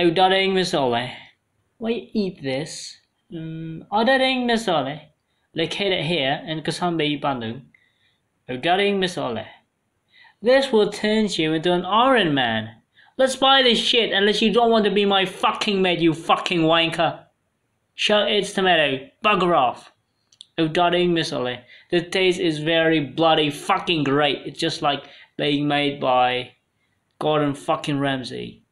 Oh, darling Miss Ollie, Why eat this? Mm, um, Odading Misole. Located here in Kosambi, Bandung. Oh, Misole. This will turn you into an Iron Man. Let's buy this shit unless you don't want to be my fucking mate, you fucking wanker. Shut its tomato. Bugger off. Oh, Misole. The taste is very bloody fucking great. It's just like being made by Gordon fucking Ramsay.